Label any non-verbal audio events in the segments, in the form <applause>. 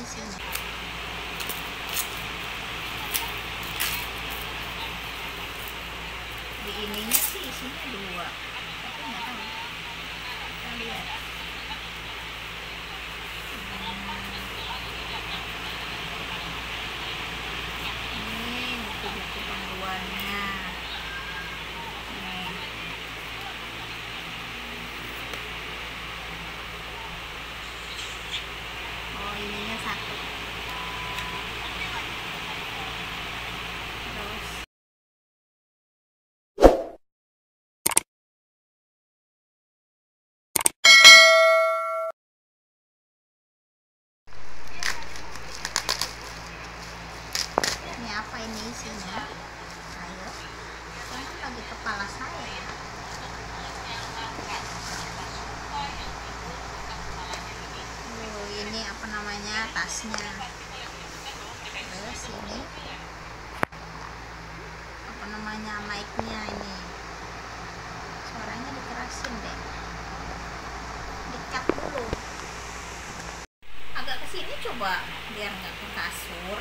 di ininya sih isinya dua. Tapi nggak tahu. Kita lihat. Ini buku-buku panduannya nih oh ininya satu terus ini ini isinya. Ayo. Kan lagi kepala saya Oh, ini apa namanya tasnya. Terus ini. Apa namanya mic-nya ini. Suaranya dikerasin deh. Dikat dulu. Agak ke sini coba biar nggak ke kasur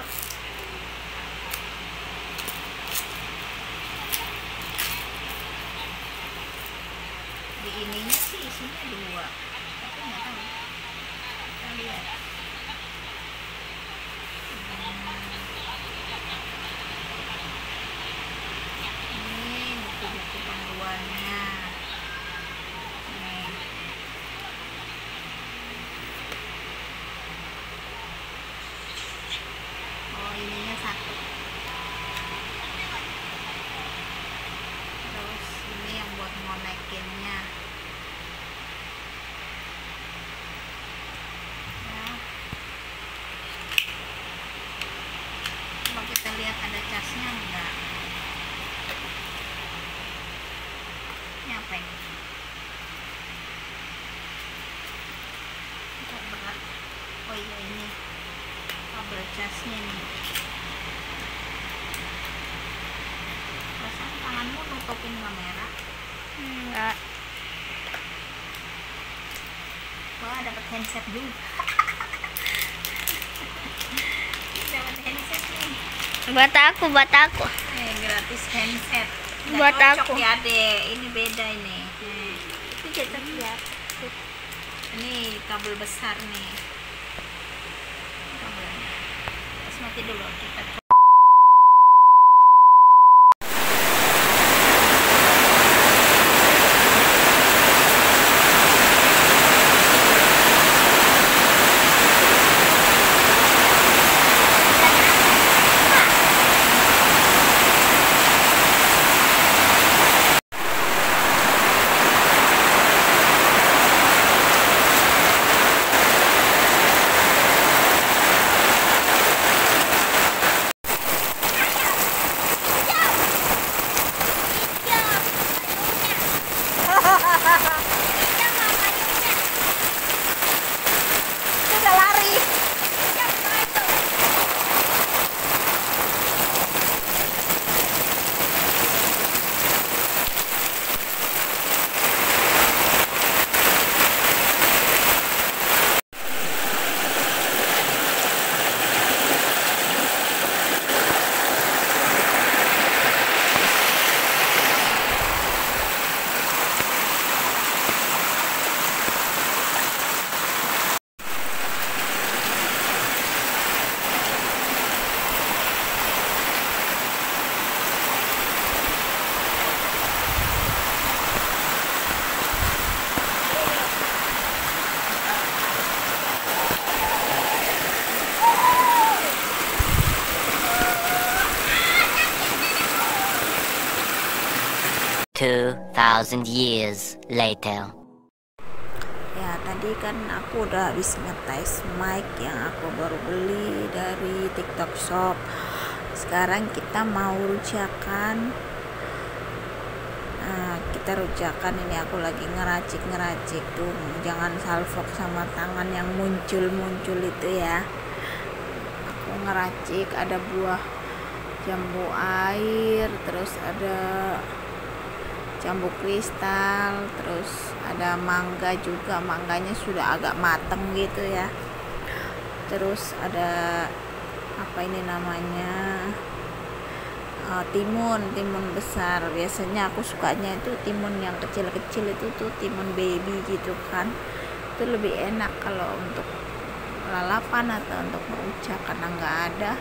di ininya sih isinya dua tapi nggak tahu. Kita lihat ini buku-buku panduannya nih oh ininya satu terus ini yang buat ngonekinnya ya. Kita lihat ada casnya enggak? Ini apa ini? Kok berat. Oh iya ini kabel casnya nih perasaan tanganmu nutupin kamera Enggak. wah dapat handset juga dapat handset nih Buat aku, buat aku. Eh, gratis handset. Nggak Buat aku. ya, Dek. Ini beda ini. Nih, Itu cetak ya. ini kabel besar nih. Kabelnya. Terus mati dulu kita coba. Udah lari. Two thousand years later. Ya, tadi kan aku udah habis ngetes mic yang aku baru beli dari TikTok Shop. Sekarang kita mau rujakan. Nah, kita rujakan ini aku lagi ngeracik-ngeracik tuh. Jangan salfok sama tangan yang muncul-muncul itu ya. Aku ngeracik ada buah jambu air, terus ada jambu kristal terus ada mangga juga. Mangganya sudah agak mateng gitu ya. Terus ada apa ini namanya? Uh, timun timun besar. Biasanya aku sukanya itu timun yang kecil-kecil itu tuh timun baby gitu kan. Itu lebih enak kalau untuk lalapan atau untuk merujak karena nggak ada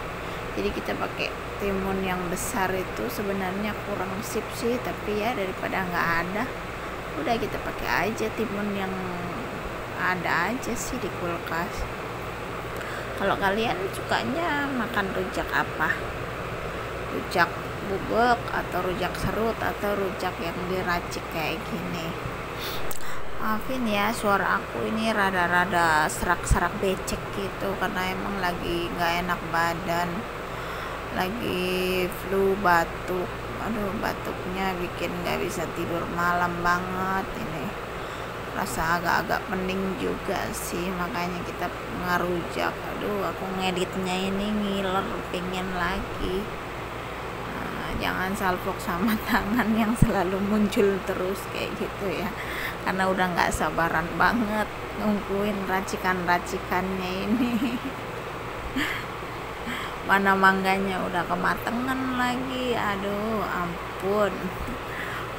jadi kita pakai timun yang besar itu sebenarnya kurang sip sih tapi ya daripada nggak ada udah kita pakai aja timun yang ada aja sih di kulkas. Kalau kalian sukanya makan rujak apa? Rujak bubuk atau rujak serut atau rujak yang diracik kayak gini? Maafin ya suara aku ini rada-rada serak-serak becek gitu karena emang lagi nggak enak badan lagi flu batuk. Aduh batuknya bikin nggak bisa tidur malam banget ini. Rasa agak-agak pening juga sih makanya kita ngarujak aduh aku ngeditnya ini ngiler pengen lagi. Nah, jangan salfok sama <laughs> tangan yang selalu muncul terus kayak gitu ya. Karena udah nggak sabaran banget nungguin racikan-racikannya ini <laughs> mana mangganya udah kematangan lagi. Aduh ampun.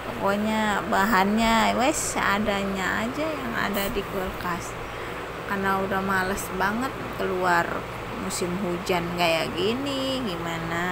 Pokoknya bahannya wes adanya aja yang ada di kulkas. Karena udah males banget keluar musim hujan kayak gini gimana